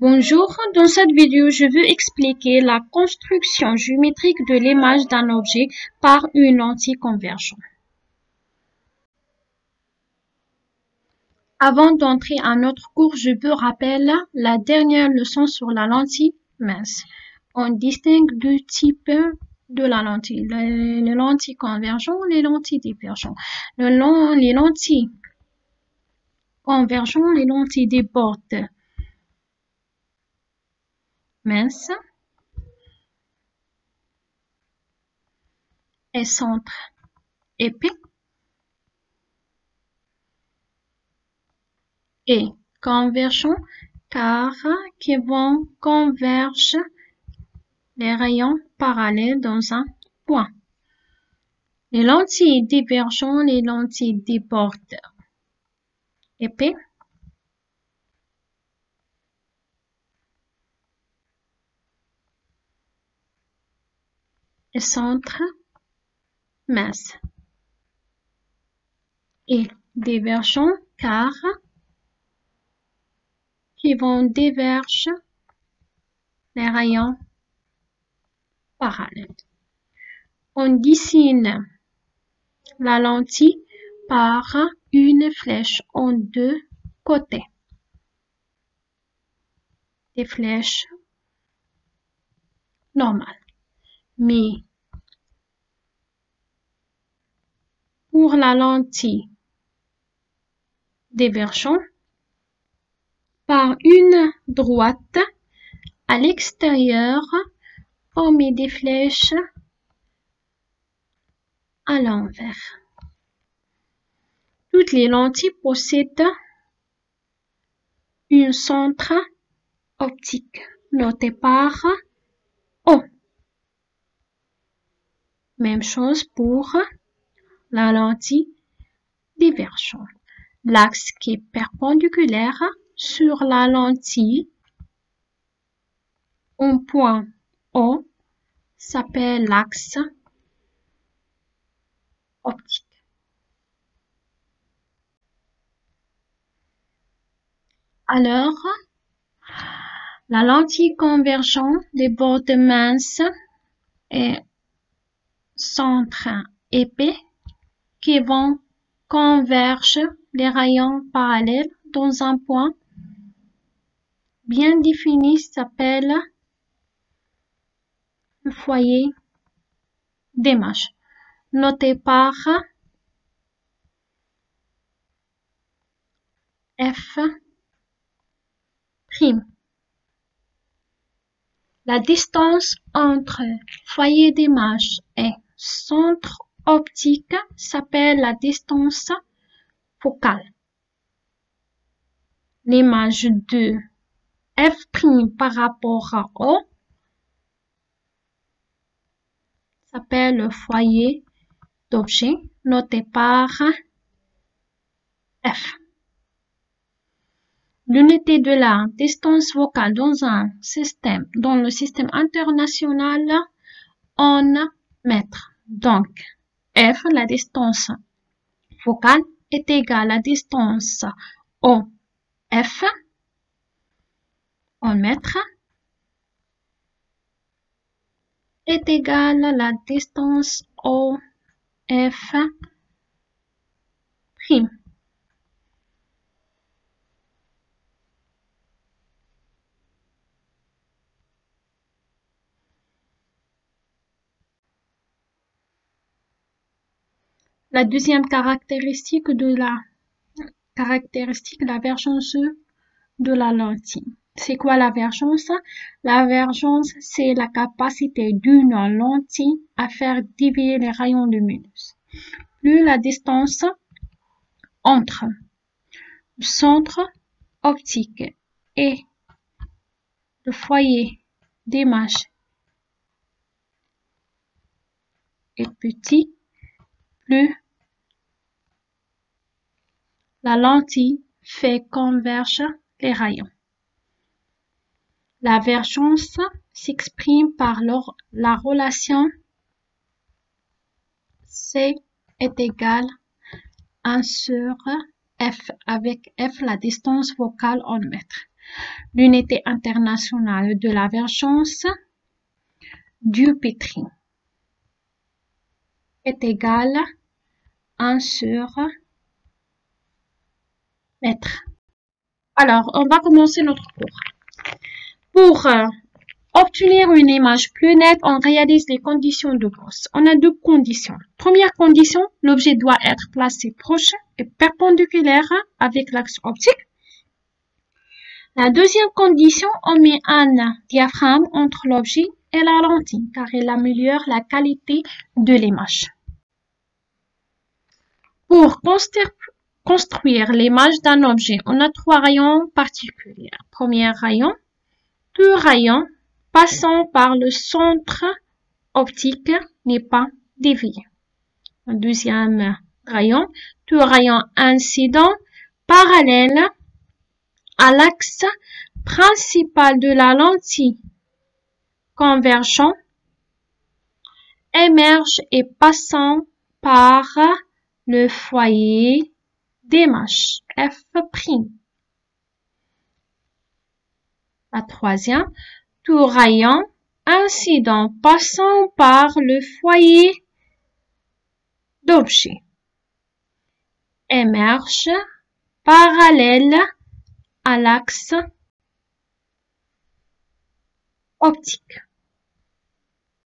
Bonjour, dans cette vidéo, je veux expliquer la construction géométrique de l'image d'un objet par une lentille convergente. Avant d'entrer à notre cours, je veux rappeler la dernière leçon sur la lentille mince. On distingue deux types de la lentille, les, lentilles convergentes les lentilles divergentes. les lentilles convergentes, les lentilles débordent et centre épais et convergent car qui vont converger les rayons parallèles dans un point. Les lentilles divergentes, les lentilles débordent épais centre mince et divergent car qui vont diverger les rayons parallèles. On dessine la lentille par une flèche en deux côtés. Des flèches normales. Mais pour la lentille divergente, par une droite à l'extérieur, on met des flèches à l'envers. Toutes les lentilles possèdent un centre optique noté par O. Même chose pour la lentille divergente. L'axe qui est perpendiculaire sur la lentille un point O s'appelle l'axe optique. Alors, la lentille convergente des bords minces et centre épais qui vont converger les rayons parallèles dans un point bien défini s'appelle le foyer d'image, noté par F'. La distance entre foyer d'image et centre optique s'appelle la distance focale. L'image de f' par rapport à O s'appelle le foyer d'objet noté par F. L'unité de la distance focale dans un système, dans le système international, en mètres. Donc, F, la distance focale, est égale à distance OF en mètres est égale à la distance OF prime. La deuxième caractéristique de la caractéristique, la vergence de la lentille. C'est quoi la vergence? La vergence, c'est la capacité d'une lentille à faire dévier les rayons lumineux. Plus la distance entre le centre optique et le foyer d'image est petit, plus la lentille fait converger les rayons. La vergence s'exprime par la relation C est égal à 1 sur F avec F la distance vocale en mètres. L'unité internationale de la vergence du pétri est égale 1 sur mètre. Alors, on va commencer notre cours. Pour euh, obtenir une image plus nette, on réalise les conditions de Gauss. On a deux conditions. Première condition, l'objet doit être placé proche et perpendiculaire avec l'axe optique. La deuxième condition, on met un diaphragme entre l'objet et la lentille car il améliore la qualité de l'image. Pour construire l'image d'un objet, on a trois rayons particuliers. Premier rayon, tout rayon passant par le centre optique n'est pas dévié. Deuxième rayon, tout rayon incident parallèle à l'axe principal de la lentille convergent émerge et passant par le foyer d'image F'. La troisième, tout rayon incident passant par le foyer d'objet émerge parallèle à l'axe optique.